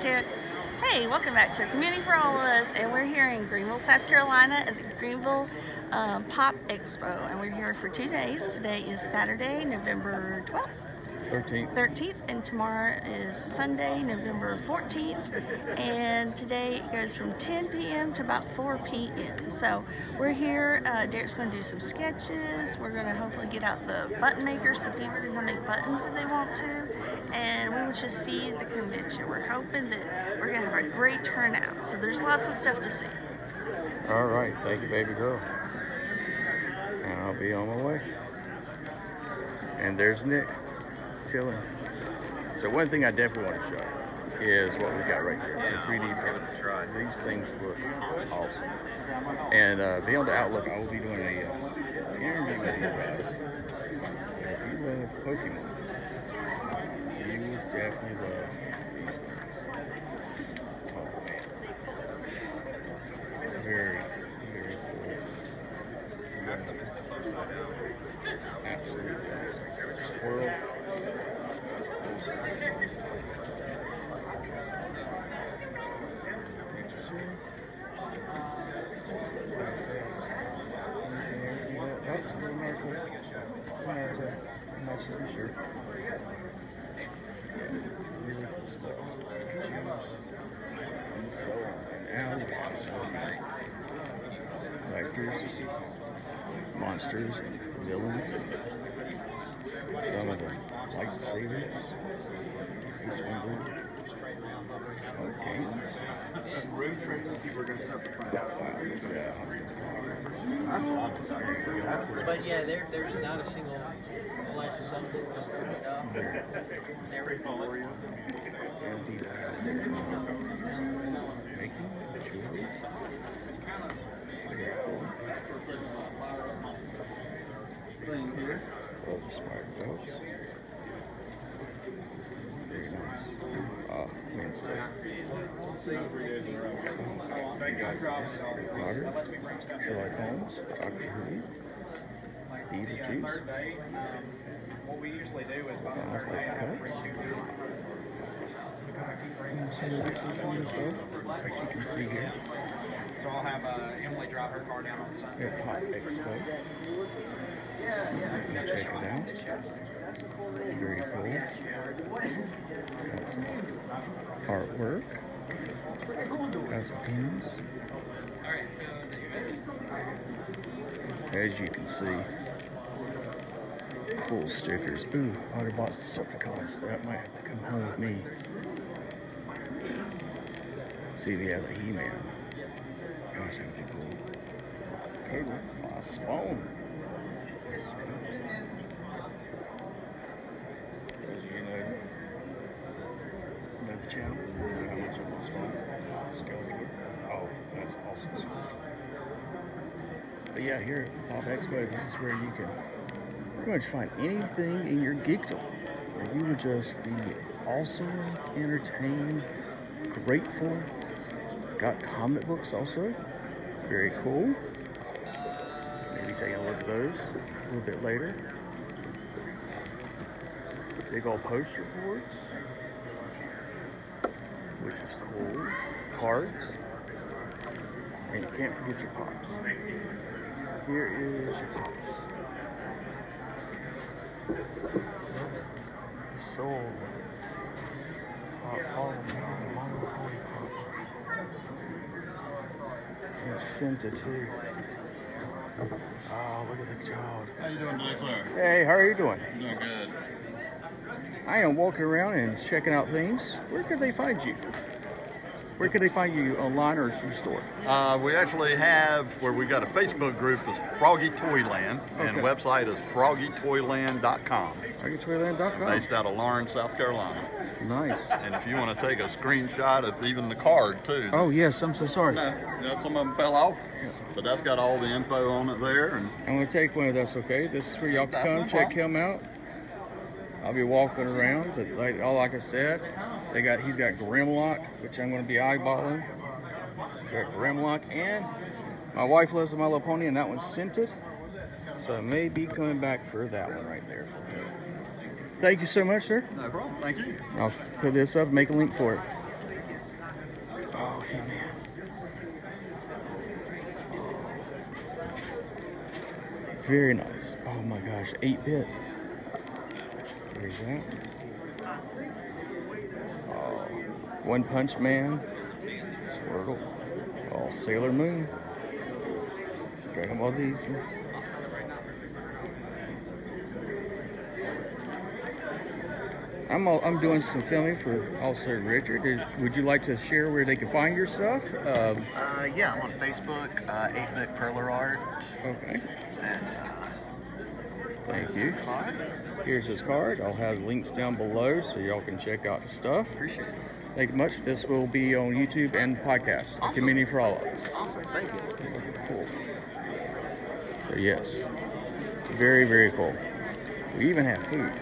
Hey, welcome back to Community for All of Us, and we're here in Greenville, South Carolina at the Greenville um, Pop Expo, and we're here for two days. Today is Saturday, November 12th. 13th. 13th, and tomorrow is Sunday, November 14th. And today it goes from 10 p.m. to about 4 p.m. So we're here. Uh, Derek's going to do some sketches. We're going to hopefully get out the button makers so people can come make buttons if they want to. And we will just see the convention. We're hoping that we're going to have a great turnout. So there's lots of stuff to see. All right. Thank you, baby girl. And I'll be on my way. And there's Nick chilling. So one thing I definitely want to show is what we got right here. The 3D give it a try. These things look awesome. And uh, be on the Outlook, I will be doing a uh, interview with you guys. If you love Pokemon, you definitely love these things. Oh man. Very, very cool. Absolutely awesome. Squirrel. Sure. Really cool stuff. And so on. And alligators. Vectors, monsters, villains. Some of the lightsabers. This one blue. Okay. Road training, people are going to start to find out. Yeah. That's what I'm excited for. But yeah, there, there's not a single unless something just opened up. Every for you. Empty Making jewelry. Very cool. Thing here. The smart belts. Very nice. Ah, Wednesday. Potter, Sherlock Holmes, Doctor Who, Beetlejuice, What we usually do is Sounds like cups. And some of this is some the stuff, as you can see here. So I'll have uh, Emily drive her car down on Sunday. Pop Expo. You can check it out. Very cool. Artwork. Pins. As you can see, cool stickers. Ooh, Autobots Decepticons. That might have to come home with me. See, they have a He-Man. Gosh, that'd be cool. Cable. Ah, Spawn. You know, know the channel. Oh, that's awesome. But yeah, here at Pop Expo, this is where you can pretty much find anything in your geekdom. Where you would just be awesome, entertained, grateful. Got comic books also. Very cool. Maybe take a look at those a little bit later. Big old poster boards, which is cool. Cards. And you can't forget your pops. Here is your pops. Pop, all of them. Mono Poly Pop. And Oh, look at the child. How you doing today, sir? Hey, how are you doing? I'm doing good. I am walking around and checking out things. Where could they find you? Where could they find you online or your store? Uh, we actually have where we've got a Facebook group is Froggy Toyland, and the website is froggytoyland.com, Froggytoyland.com. based out of Laurens, South Carolina. Nice. And if you want to take a screenshot of even the card too, Oh, yes, I'm so sorry. no, you know, some of them fell off, but that's got all the info on it there. And I'm going to take one of those, okay? This is where y'all can come check him out. I'll be walking around, but like all like I said, they got he's got Grimlock, which I'm going to be eyeballing. He's got Grimlock, and my wife loves My Little Pony, and that one's scented, so I may be coming back for that one right there. Thank you so much, sir. No problem. Thank you. I'll put this up, make a link for it. Oh, man. Very nice. Oh my gosh, 8 bit. That. Oh, One Punch Man. Squirtle. Oh, Sailor Moon. Dragon Ball Z. I'm all, I'm doing some filming for also Richard. Is- Would you like to share where they can find your stuff? Um, Uh, yeah, I'm on Facebook, uh, 8-Bit Perler Art, okay. and uh, Thank you. Here's his card. I'll have links down below so y'all can check out the stuff. Appreciate it. Thank you much. This will be on YouTube and podcast. Awesome. community for all of us. Awesome, thank you. Cool. So yes, very very cool. We even have food.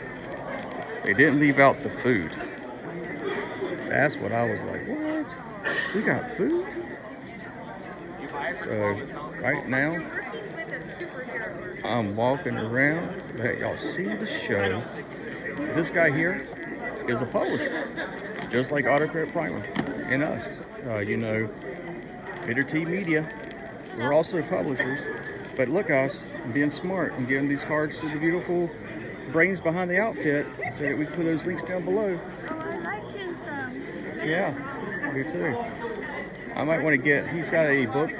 They didn't leave out the food. That's what I was like. What? We got food? So right now, I'm walking around. Let y'all see the show. This guy here is a publisher, just like Autocorrect Primer and us. Uh, you know, Bitter Tea Media. We're also publishers. But look, us being smart and giving these cards to the beautiful brains behind the outfit so that we can put those links down below. Oh, I like his, um, Yeah, me too. I might want to get, he's got a book,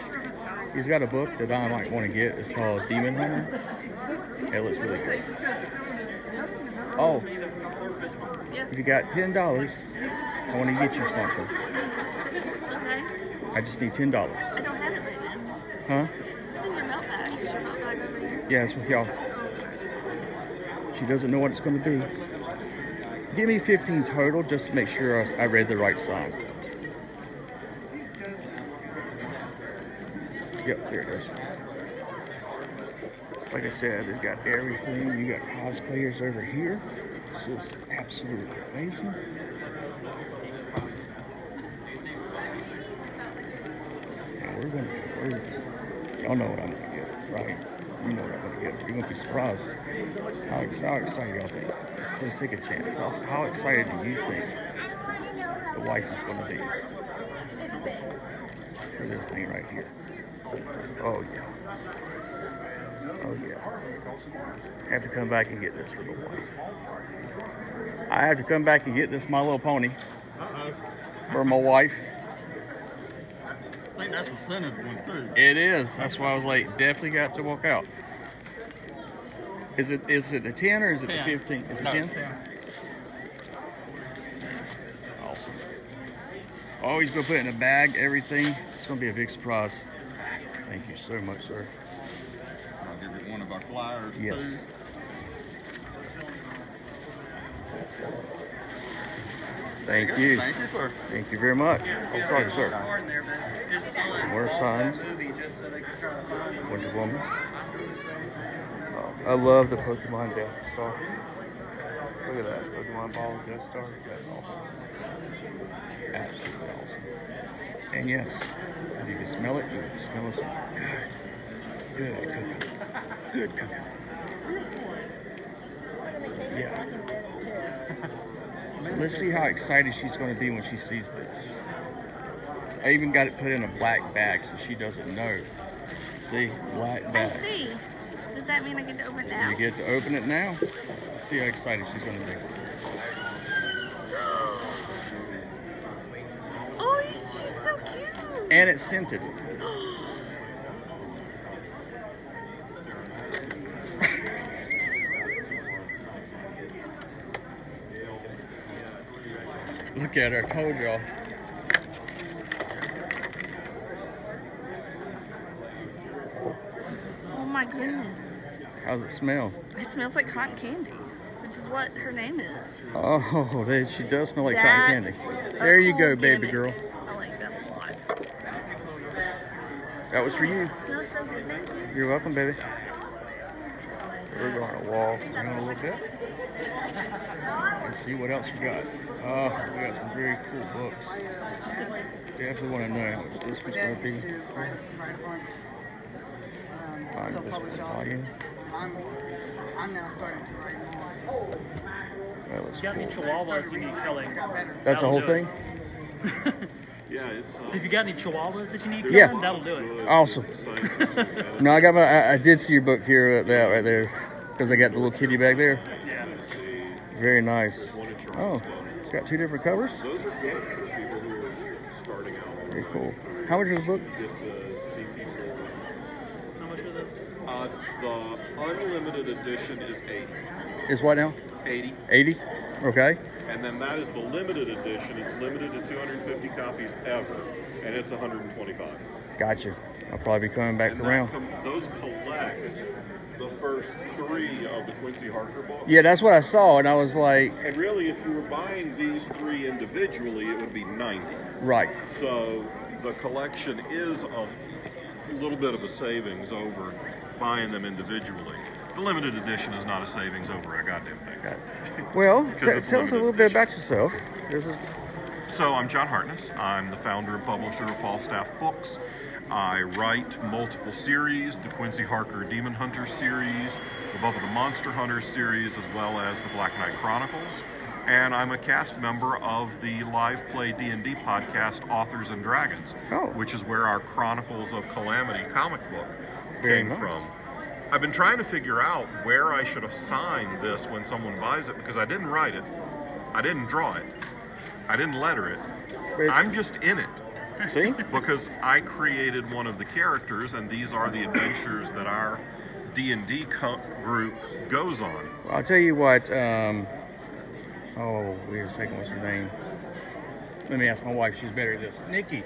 he's got a book that I might want to get. It's called Demon Hunter. It looks really good. Oh, if you got $10, I want to get you something. I just need $10. I don't have it written. Huh? It's in your milk bag. Is your milk bag over here? Yeah, it's with y'all. She doesn't know what it's going to be. Give me 15 total just to make sure I, I read the right song. Yep, there it is. Like I said, they've got everything. You got cosplayers over here. It's just absolutely amazing. And we're gonna, we're, know what I'm gonna get, right? You know what I'm gonna get. You're gonna be surprised. How, how excited y'all think? Let's, let's take a chance. How, how excited do you think the wife is gonna be for this thing right here? Oh yeah. Oh yeah. I have to come back and get this for the wife. I have to come back and get this My Little Pony Uh-oh. for my wife. I think that's a sentence one too. It is. That's why I was like, definitely got to walk out. Is it is it the 10 or is it the 15? Is it 10? Awesome. Oh, he's gonna put it in a bag, everything. It's gonna be a big surprise. Thank you so much, sir. I'll give you one of our flyers Yes. too. Thank you. Thank you, sir. Thank you very much. Oh, sorry, sir. There, but his son More signs. so they could try to find him. Wonder Woman. Oh, I love the Pokemon Death Star. Look at that. Pokemon Ball Death Star. That's awesome. Absolutely awesome. And yes, if you can smell it, you can smell some good, good cooking. Good cooking. So, yeah. So let's see how excited she's going to be when she sees this. I even got it put in a black bag so she doesn't know. See, black bag. I see. Does that mean I get to open it now? You get to open it now. See how excited she's going to be. Oh, she's so cute. And it's scented. Look at her, I told y'all. Oh my goodness. How's it smell? It smells like cotton candy, which is what her name is. Oh, she does smell like cotton candy. That's There you go, baby gimmick. girl. I like that a lot. That was for you. smells so good. Thank you. You're welcome, baby. We're going to walk around a little bit and see what else we got. Oh, we got some very cool books. Definitely want to know how much this was going to be. Find this one volume. I'm, I'm now starting to write more. That was Got me cool. chihuahuas, you need killing. I got. That's the whole thing? it. Yeah, it's. So if you got any chihuahuas that you need Yeah. coming, that'll do it. Awesome. No, I got my. I, I did see your book here, uh, that right there, because I got the little kitty back there. Yeah. Very nice. Oh, it's got two different covers. Those are good for people who are starting out. Very cool. How much is the book? Get to see people. How much are? Uh, the unlimited edition is 80. Is what now? 80. 80? Okay. And then that is the limited edition. It's limited to 250 copies ever, and it's 125. Gotcha. I'll probably be coming back and around. Com- those collect the first three of the Quincy Harker books. Yeah, that's what I saw, and I was like, And really, if you were buying these three individually, it would be 90. right. So the collection is a little bit of a savings over buying them individually. The limited edition is not a savings over a goddamn thing. Well, Because t- it's tell us a little bit about yourself. This is So I'm John Hartness. I'm the founder and publisher of Falstaff Books. I write multiple series, the Quincy Harker Demon Hunter series, the Bubba the Monster Hunter series, as well as the Black Knight Chronicles. And I'm a cast member of the live play D&D podcast Authors and Dragons, Oh. which is where our Chronicles of Calamity comic book Very came nice. from. I've been trying to figure out where I should assign this when someone buys it because I didn't write it. I didn't draw it. I didn't letter it. I'm just in it see. because I created one of the characters, and these are the adventures that our D and D group goes on. I'll tell you what. Um, oh, wait a second. What's her name? Let me ask my wife. She's better at this. Nikki.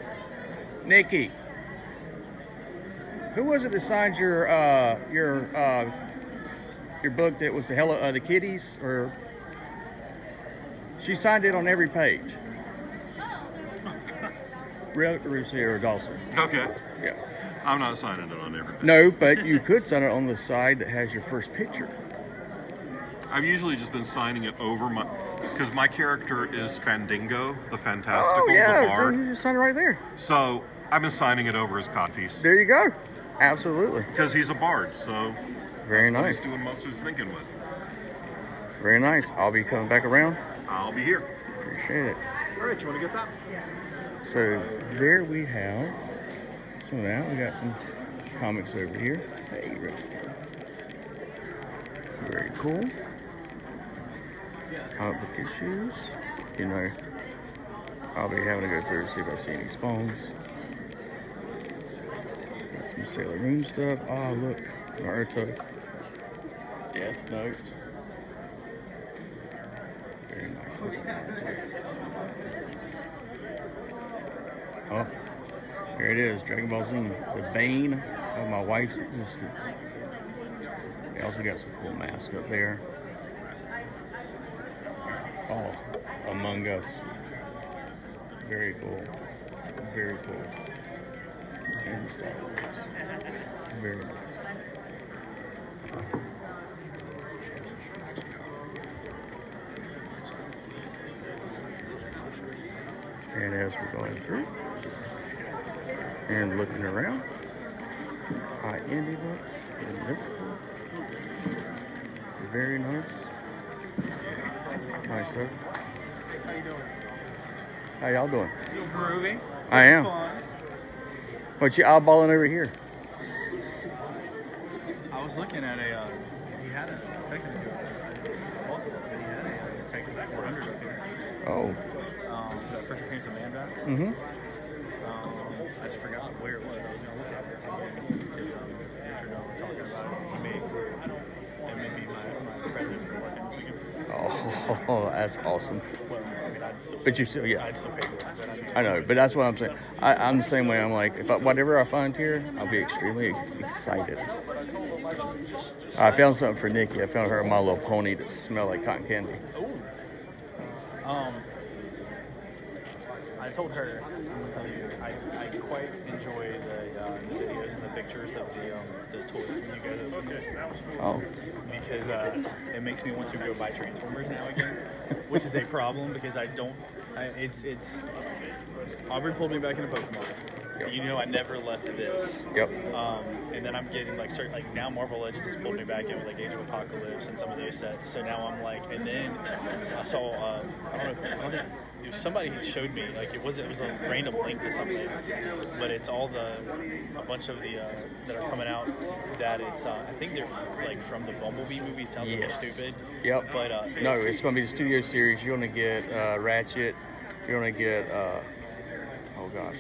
Nikki. Who was it that signed your uh, your uh, your book that was the Hello uh, the Kitties or? She signed it on every page. Lucia Dawson. Okay, Yeah. I'm not signing it on everything. No, but you could sign it on the side that has your first picture. I've usually just been signing it over my because my character is Fandango, the Fantastical, oh yeah, the Bard. you just sign it right there. So I've been signing it over as codpiece There you go. Absolutely. because he's a bard. So Very nice. he's doing most of his thinking with. Very nice. I'll be coming back around. I'll be here. Appreciate it. All right, you want to get that? So there we have some of that. We got some comics over here. Hey. Very cool. Comic book issues. You know, I'll be having to go through to see if I see any spawns. Sailor Moon stuff. Oh, look. Naruto. Death Note. Very nice looking Naruto. Oh, here it is, Dragon Ball Z, the bane of my wife's existence. We also got some cool masks up there. Oh, Among Us. Very cool. Very cool. And Star Wars. Very nice. And as we're going through and looking around, high indie books and this book. Very nice. Nice sir. How you doing? How y'all doing? Feel groovy. I am. What you eyeballing over here? I was looking at a. Uh, he had a second ago. Also, he had a uh, Texas 400 up here. Oh. Um, the first appearance of Man Bat. Mm-hmm. Um, I just forgot where it was. I was gonna look at it because um, Richard and I were talking about it. He may, it may be my, my present for working this weekend. Oh, that's awesome. Well, I mean, I'd still. But you still, yeah. I'd still pay. I, know, but that's what I'm saying. I, I'm the same way. I'm like, if I, whatever I find here, I'll be extremely excited. I found something for Nikki. I found her My Little Pony that smelled like cotton candy. Um, I told her, I'm gonna tell you, I, I quite enjoy the, uh, videos pictures of the um, the toys when you guys was. Oh. Because uh, it makes me want to go buy Transformers now again, which is a problem because I don't. I, it's it's. Aubrey pulled me back into Pokemon, Yep. You know, I never left this. Yep. Um, and then I'm getting like certain like now Marvel Legends has pulled me back in with like Age of Apocalypse and some of those sets. So now I'm like, and then I saw uh, I don't know, I don't think it was somebody showed me like it wasn't it was a random link to something, but it's all the a bunch of the uh, that are coming out that it's uh, I think they're like from the Bumblebee movie. It sounds Yes. stupid. Yep. But uh, No, it's going to be the studio series. You're going to get uh, Ratchet. You're going to get. Oh gosh.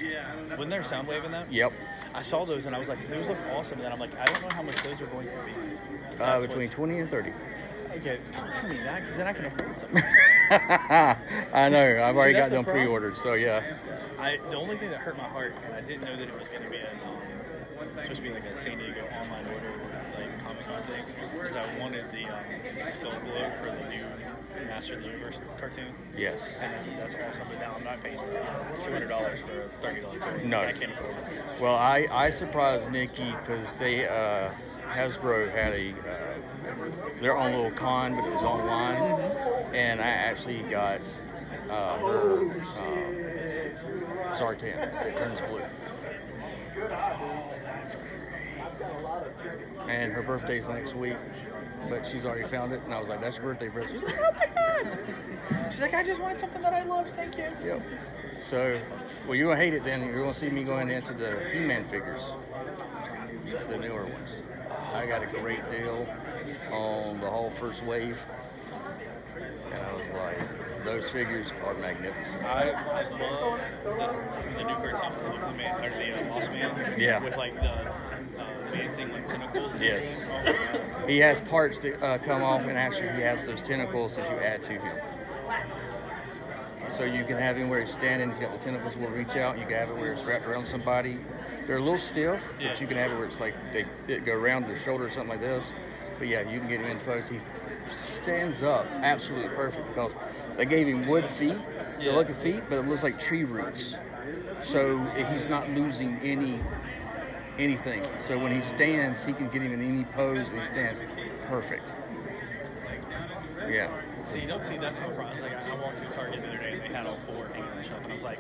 wasn't there Soundwave in that? Yep. I saw those and I was like, those look awesome. And then I'm like, I don't know how much those are going to be. Uh, between what's- 20 and 30. Okay, don't tell me that because then I can afford something. I know. I've already See, got the them pre-ordered, so yeah. I the only thing that hurt my heart, and I didn't know that it was going to be a um, it's supposed to be like a San Diego online order like Comic Con thing, because I wanted the um, skull glow for the new Master of the Universe cartoon. Yes. And I said that's awesome, but now I'm not paying two hundred dollars for a thirty dollar toy. No. I can't afford it. Well, I, I surprised Nikki because they uh, Hasbro had a uh, their own little con, but it was online, and I actually got uh, her uh, Zartan that turns blue. And her birthday's next week, but she's already found it, and I was like, "That's your birthday present." She's like, "Oh my god!" She's like, I just wanted something that I love. Thank you. Yep. So, well, you're gonna hate it then. You're gonna see me going into the He-Man figures, the newer ones. I got a great deal on the whole first wave, and I was like, those figures are magnificent. I, I love the, the new cartoon of the man, or the uh, Moss Man. Yeah. With like the uh, man thing, like tentacles. And Yes. Oh. He has parts that uh, come off, and actually he has those tentacles that you add to him. So you can have him where he's standing, he's got the tentacles will reach out. You can have it where it's wrapped around somebody. They're a little stiff, Yeah. but you can have it where it's like they, they go around their shoulder or something like this. But yeah, you can get him in pose. He stands up absolutely perfect because they gave him wood feet. They Yeah. look at feet, but it looks like tree roots. So he's not losing any anything. So when he stands, he can get him in any pose and he stands perfect. Yeah. See, you don't see that's the problem. Like I walked through Target the other day and they had all four hanging on the shelf, and I was like,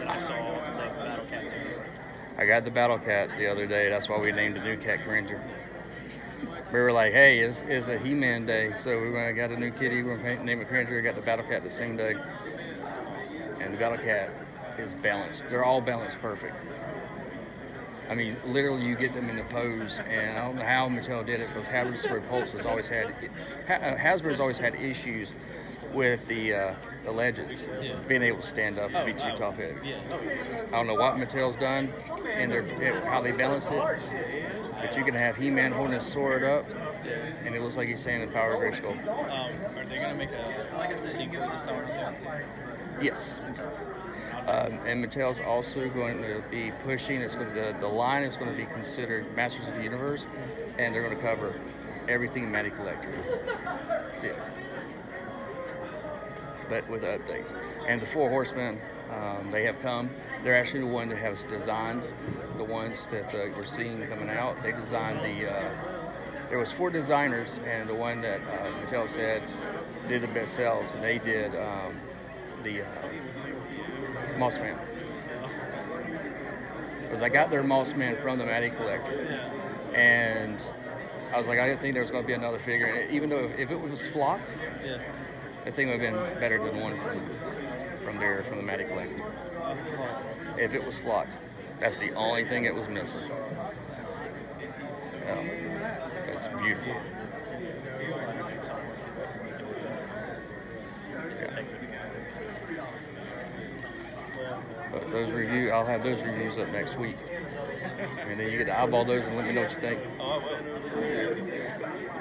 and I saw the Battle. And I was like, I got the Battle Cat the other day. That's why we named the new cat Cringer. We were like, hey, it's, it's a He-Man day, so we went, got a new kitty. We're going to name it Cringer. We got the Battle Cat the same day. And the Battle Cat is balanced. They're all balanced perfect. I mean, literally, you get them in the pose, and I don't know how Mattel did it, because Hasbro Pulse has always had, Hasbro's always had issues with the uh, the legends Yeah. being able to stand up oh, and be too oh, top heavy. Yeah. Oh, yeah. I don't know what Mattel's done and their how they balance it, but you can have He-Man holding his sword up, and it looks like he's saying the power of Grayskull. Um, are they gonna make a like a sneaker this time around? too? Yes. Um, and Mattel's also going to be pushing. It's going to, the the line is going to be considered Masters of the Universe, and they're going to cover everything Matty Collector. Yeah. But with updates. And the Four Horsemen, um, they have come. They're actually the one that has designed the ones that uh, we're seeing coming out. They designed the. Uh, there was four designers, and the one that uh, Mattel said did the best sales, and they did um, the uh, Moss Man. Because I got their Moss Man from the Matty Collector, and I was like, I didn't think there was going to be another figure. And even though if it was flocked, Yeah. I think would have been better than the one from, from there, from the Matty Collector. If it was flocked, that's the only thing it was missing. Um, it's beautiful. But those review, I'll have those reviews up next week, and then you get to eyeball those and let me know what you think. Oh, I will.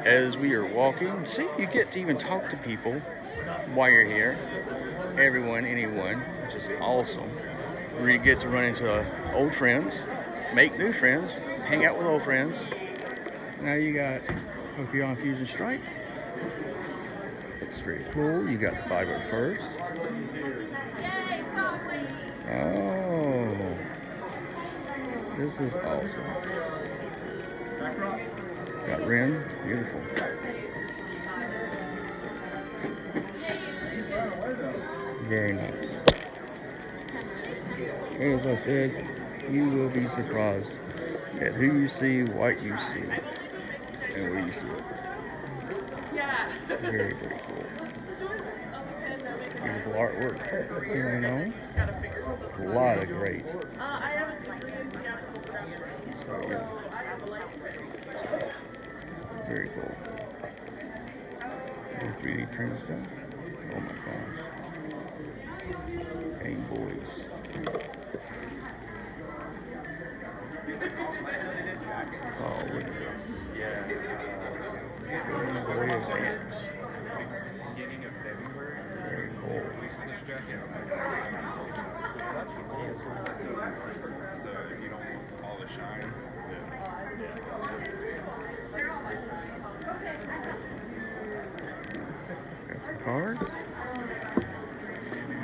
As we are walking, see, you get to even talk to people while you're here. Everyone, anyone, which is awesome. We get to run into uh, old friends, make new friends, hang out with old friends. Now you got Pokemon Fusion Strike. Looks very cool. You got the 501st. Oh, this is awesome. Got Ren, beautiful. Very nice. As I said, you will be surprised at who you see, what you see, and where you see it. Very, very cool. Beautiful artwork You know, A lot of great. So. Very cool. 3D print. Oh my gosh. Game Boys. Oh, look at this. Game Boys ants. Very cool. Got some cards.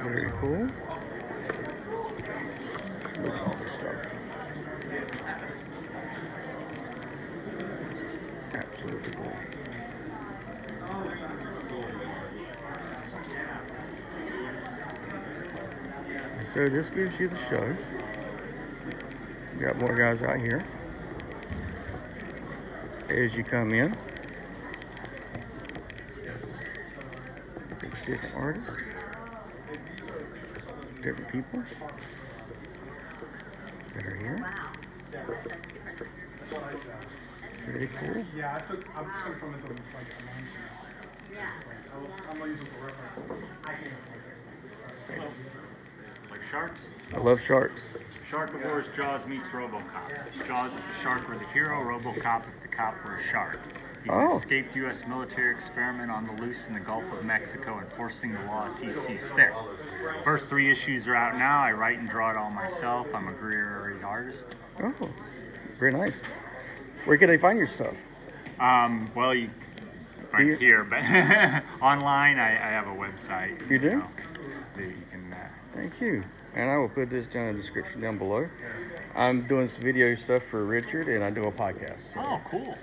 Very cool. Look at all this stuff. Absolutely cool. So this gives you the show. We got more guys out here. As you come in, there's different artists, different people that are here. Very cool. Yeah, I took, I was just gonna come into like a lunch. Yeah. I was, I'm not using for reference. I can't. Sharks? I love sharks. Sharkivores, Jaws meets RoboCop. Jaws if the shark were the hero, RoboCop if the cop were a shark. He's Oh. an escaped U.S. military experiment on the loose in the Gulf of Mexico, enforcing the law as he sees fit. First three issues are out now. I write and draw it all myself. I'm a career artist. Oh, very nice. Where can they find your stuff? Um, well, you Here? right here, but online I, I have a website. You do? know, that you can. Uh, Thank you. And I will put this down in the description down below. I'm doing some video stuff for Richard, and I do a podcast. so- oh, cool.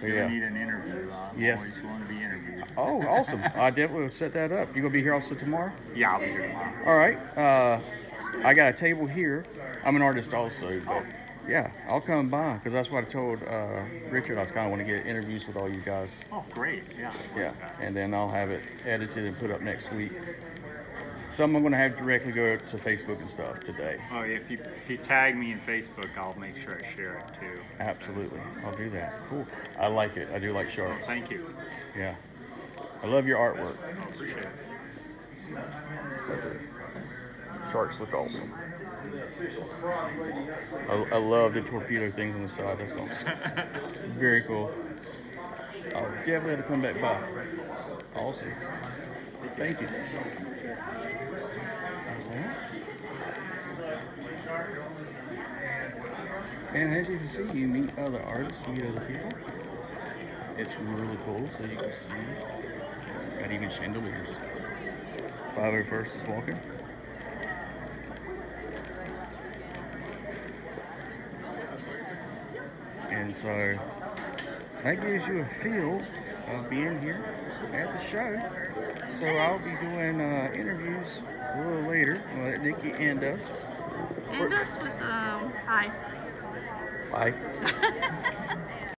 So, You yeah. need an interview. I'm Yes. always willing to be interviewed. Oh, awesome. I definitely will set that up. You gonna be here also tomorrow? Yeah, I'll be here tomorrow. All right. Uh, I got a table here. I'm an artist also, but yeah, I'll come by because that's what I told uh, Richard. I was kind of want to get interviews with all you guys. Oh, great. Yeah. Yeah, and then I'll have it edited and put up next week. Some I'm gonna have directly go to Facebook and stuff today. Oh, yeah, if you if you tag me in Facebook, I'll make sure I share it too. Absolutely, I'll do that. Cool. I like it. I do like sharks. Thank you. Yeah. I love your artwork. I appreciate it. Sharks look awesome. I, I love the torpedo things on the side. That's awesome. Very cool. Oh, I'll definitely have to come back by. Awesome. Thank you. And as you can see, you meet other artists, you meet other people. It's really cool, so you can see. Got even chandeliers. 501st is walking. And so that gives you a feel of being here at the show. So I'll be doing uh, interviews a little later. I'll let Nikki end us. And us with, um, hi. Bye.